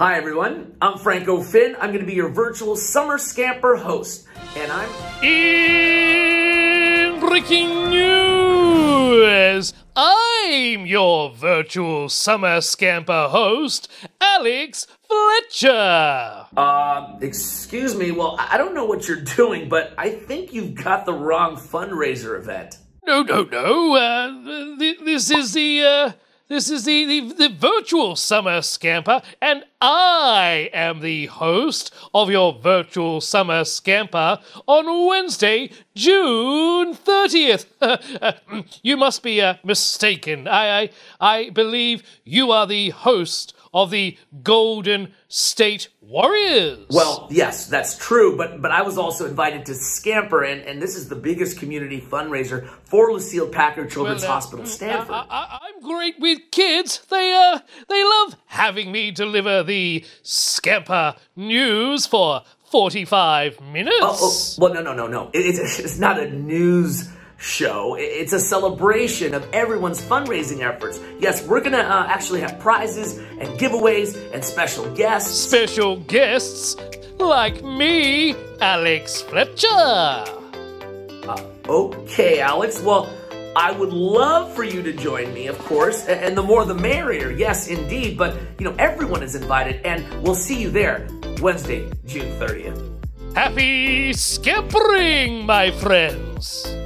Hi, everyone. I'm Franco Finn. I'm going to be your virtual summer scamper host. And I'm. In breaking news, I'm your virtual summer scamper host, Alex Fletcher. Uh, excuse me. Well, I don't know what you're doing, but I think you've got the wrong fundraiser event. No, no, no. Uh, th- this is the. Uh, this is the, the, the virtual summer scamper, and I am the host of your virtual summer scamper on Wednesday, June 30th. you must be uh, mistaken. I, I, I believe you are the host of the Golden State Warriors. Well, yes, that's true, but but I was also invited to Scamper, and, and this is the biggest community fundraiser for Lucile Packard Children's Well, uh, Hospital, Stanford. I, I, I'm great with kids. They uh, they love having me deliver the Scamper news for 45 minutes. Oh, oh, well, no, no, no, no. It, it's, it's not a news show. It's a celebration of everyone's fundraising efforts. Yes, we're gonna uh, actually have prizes and giveaways and special guests. Special guests like me, Alex Fletcher. Okay, Alex. Well, I would love for you to join me, of course, and the more the merrier. Yes, indeed. But, you know, everyone is invited, and we'll see you there Wednesday, June 30th. Happy scampering, my friends.